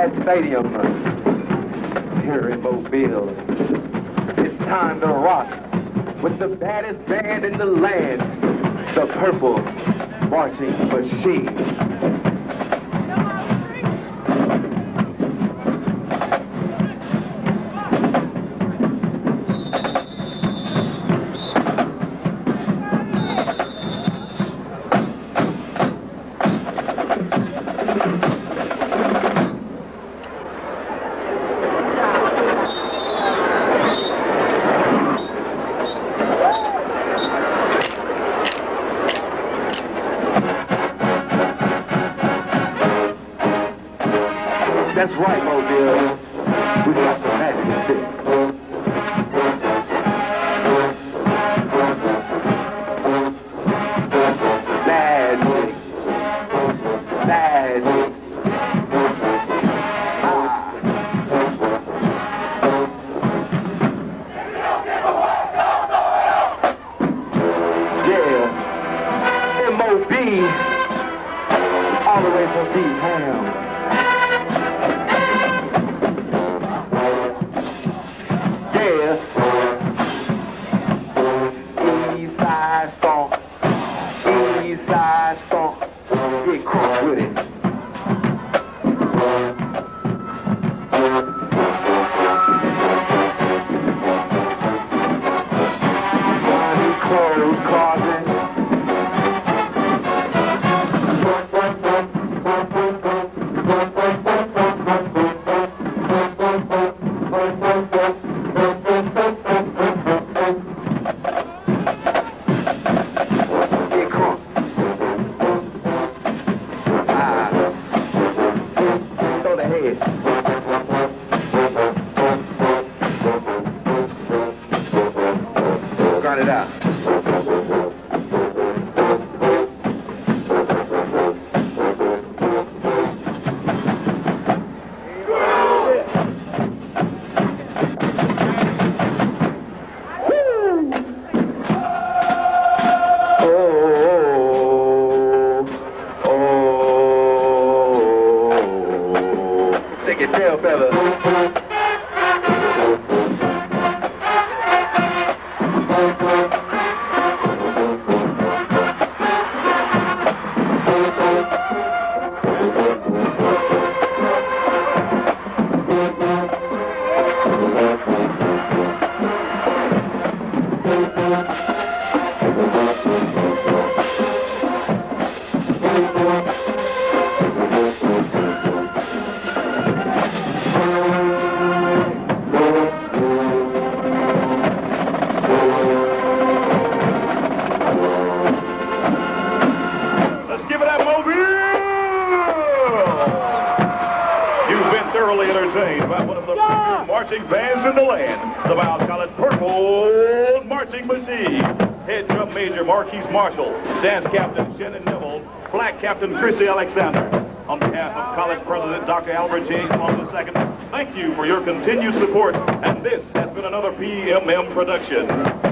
Stadium uh, here in Mobile. It's time to rock with the baddest band in the land, the Purple Marching Machine. That's right, Mobile. We got the magic stick. Magic. Magic. Ah. M.O.B. All the way from D-Town. Yeah. Grind by one of the premier marching bands in the land, the Miles College Purple Marching Machine. Head drum major Marquise Marshall, dance captain Shannon Neville, flag captain Chrissy Alexander. On behalf of college president Dr. Albert James Long II, thank you for your continued support, and this has been another PMM production.